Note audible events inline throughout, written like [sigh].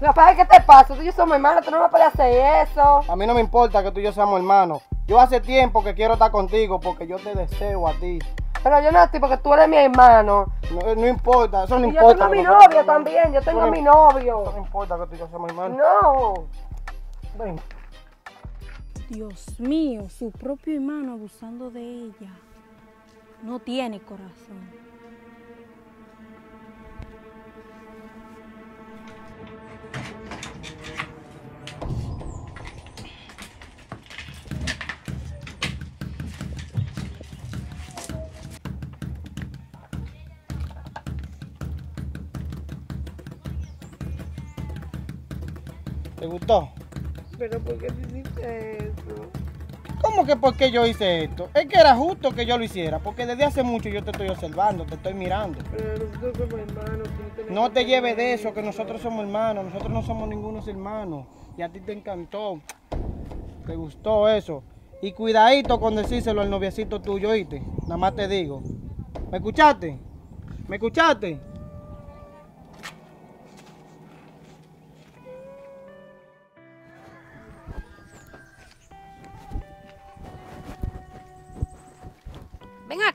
Rafael, ¿qué te pasa? Tú y yo somos hermanos, tú no me puedes hacer eso. A mí no me importa que tú y yo seamos hermanos. Yo hace tiempo que quiero estar contigo porque yo te deseo a ti. Pero yo no estoy porque tú eres mi hermano. No, no importa, eso no Y yo importa. tengo mi que nosotros novio también, yo tengo no- mi Eso no novio. importa que tú y yo seamos hermanos. No. Ven. Dios mío, su propio hermano abusando de ella. No tiene corazón. ¿Te gustó? Pero ¿por qué tú hiciste eso? ¿Cómo que por qué yo hice esto? Es que era justo que yo lo hiciera, porque desde hace mucho yo te estoy observando, te estoy mirando. Pero nosotros somos hermanos. tú No te lleves de eso, que nosotros somos hermanos, nosotros no somos ningunos hermanos. Y a ti te encantó, te gustó eso. Y cuidadito con decírselo al noviecito tuyo, ¿oíste? Nada más te digo. ¿Me escuchaste? ¿Me escuchaste?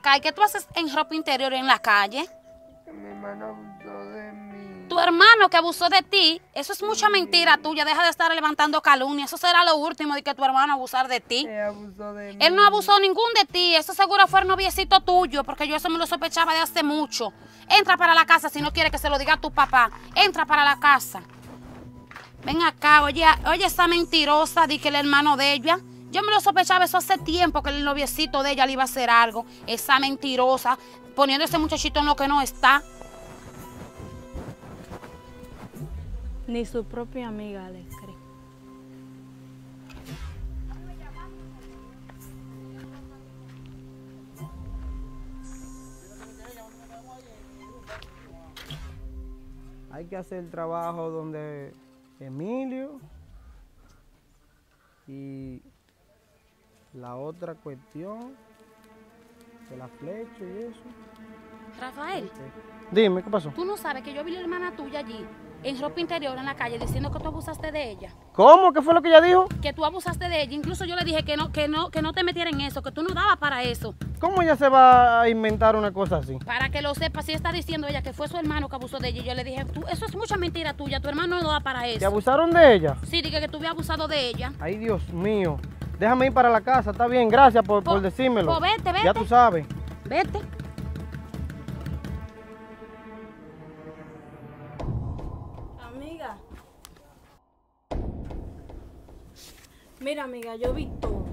Ven acá, ¿y qué tú haces en ropa interior en la calle? Mi hermano abusó de mí. Tu hermano que abusó de ti, eso es mucha mentira tuya. Deja de estar levantando calumnia. Eso será lo último de que tu hermano abusar de ti. Él abusó de mí. Él no abusó ningún de ti. Eso seguro fue el noviecito tuyo, porque yo eso me lo sospechaba de hace mucho. Entra para la casa si no quiere que se lo diga a tu papá. Entra para la casa. Ven acá, oye, oye esa mentirosa de que el hermano de ella. Yo me lo sospechaba eso hace tiempo que el noviecito de ella le iba a hacer algo. Esa mentirosa, poniendo a ese muchachito en lo que no está. Ni su propia amiga le cree. Hay que hacer el trabajo donde Emilio y la otra cuestión de la flecha y eso. Rafael, Dime, ¿qué pasó? tú no sabes que yo vi a la hermana tuya allí, en ropa interior en la calle, diciendo que tú abusaste de ella. ¿Cómo? ¿Qué fue lo que ella dijo? Que tú abusaste de ella. Incluso yo le dije que no, que no, que no te metiera en eso, que tú no dabas para eso. ¿Cómo ella se va a inventar una cosa así? Para que lo sepas, si está diciendo ella que fue su hermano que abusó de ella, y yo le dije, tú, eso es mucha mentira tuya, tu hermano no da para ¿Te eso. abusaron de ella? Sí, dije que tú habías abusado de ella. Ay, Dios mío. Déjame ir para la casa, está bien, gracias por, por Po- decírmelo. po, vete, Ya vete. tú sabes. Vete. Amiga. Mira, amiga, yo vi todo.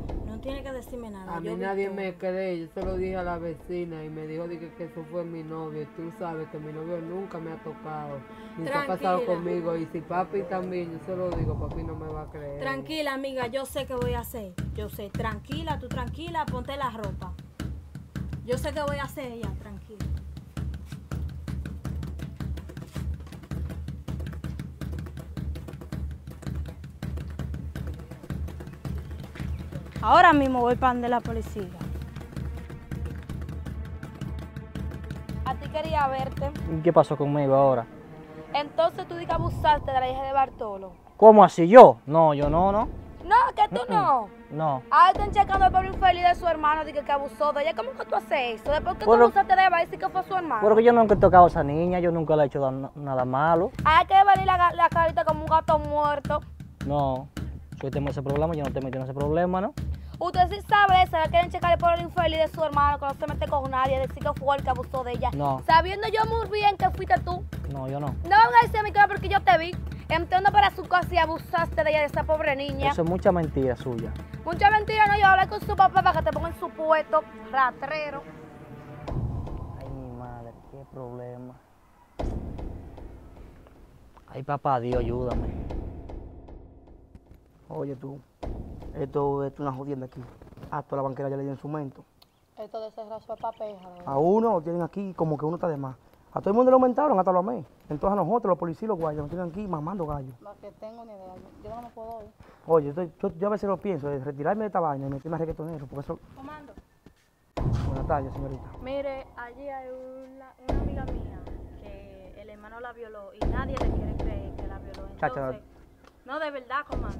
Tiene que decirme nada. A mí nadie me cree, yo se lo dije a la vecina y me dijo dije, que eso fue mi novio. Tú sabes que mi novio nunca me ha tocado, ni se ha pasado conmigo. Y si papi también, yo se lo digo, papi no me va a creer. Tranquila, amiga, yo sé qué voy a hacer. Yo sé, tranquila, tú tranquila, ponte la ropa. Yo sé qué voy a hacer ya, tranquila. Ahora mismo voy para de la policía. A ti quería verte. ¿Y qué pasó conmigo ahora? Entonces tú dices que abusaste de la hija de Bartolo. ¿Cómo así yo? No, yo no, no. No, que tú no. [clears throat] No. Ahora están checando al pobre infeliz de su hermano, dije que abusó de ella. ¿Cómo que tú haces eso? Después que tú abusaste de ella, va a decir que fue su hermano. Porque yo nunca he tocado a esa niña, yo nunca le he hecho da- nada malo. Hay que verle la, la carita como un gato muerto. No. Yo tengo ese problema, yo no te metí en ese problema, ¿no? Usted sí sabe eso, le quieren checar al pobre infeliz de su hermano, que no se mete con nadie, decir que fue el que abusó de ella. No. Sabiendo yo muy bien que fuiste tú. No, yo no. No van a decir a mi cara porque yo te vi. Entrando para su casa y abusaste de ella, de esa pobre niña. Eso es mucha mentira suya. Mucha mentira, no, yo hablar con su papá para que te ponga en su puesto, ratrero. Ay, mi madre, qué problema. Ay, papá Dios, ayúdame. Oye tú, esto es una jodienda aquí. A toda la banquera ya le dio en su momento. Esto de cerrar su papeja. A uno lo tienen aquí como que uno está de más. A todo el mundo lo aumentaron, hasta lo amé. Entonces a nosotros, los policías y los guayas, nos tienen aquí mamando gallo. Lo que tengo ni idea. Yo no me puedo ir. Oye, yo, estoy- yo- yo a veces lo pienso, de retirarme de esta vaina y meterme a reggaetonero, porque eso... Comando. Buenas tardes, señorita. Mire, allí hay una, una amiga mía que el hermano la violó y nadie le quiere creer que la violó en Chacha. No, de verdad, comando.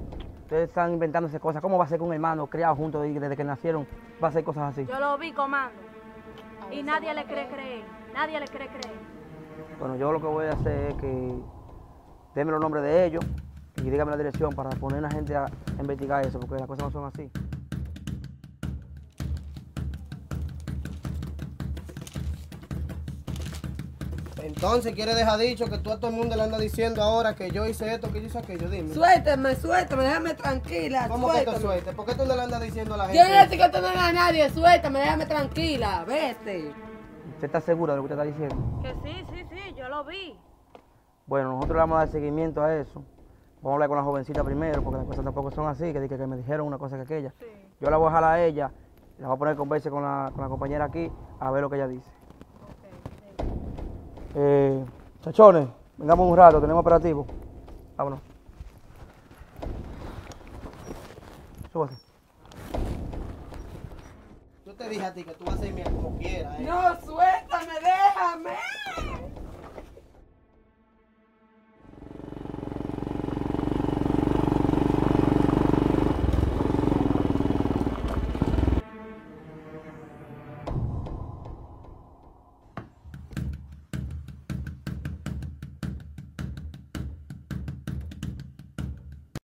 Ustedes están inventándose cosas. ¿Cómo va a ser con un hermano criado juntos desde que nacieron? Va a ser cosas así. Yo lo vi, comando. Y nadie le cree creer. Nadie le cree creer. Bueno, yo lo que voy a hacer es que denme los nombres de ellos y dígame la dirección para poner a la gente a investigar eso, porque las cosas no son así. Entonces, quiere dejar dicho que tú a todo el mundo le andas diciendo ahora que yo hice esto, que yo hice aquello, dime. Suéltame, suéltame, déjame tranquila. ¿Cómo que te suéltame. suelte? ¿Por qué tú no le andas diciendo a la Yo gente? no sé que tú no eres a nadie, suéltame, déjame tranquila, vete. ¿Usted está segura de lo que usted está diciendo? Que sí, sí, sí, yo lo vi. Bueno, nosotros le vamos a dar seguimiento a eso. Vamos a hablar con la jovencita primero, porque las cosas tampoco son así, que, que, que me dijeron una cosa que aquella. Yo la voy a jalar a ella, la voy a poner en conversa con la, con la compañera aquí, a ver lo que ella dice. Eh, chachones, vengamos un rato, tenemos operativo. Vámonos. Súbase. Yo te dije a ti que tú vas a mía como quieras. ¿eh? No, suéltame, déjame.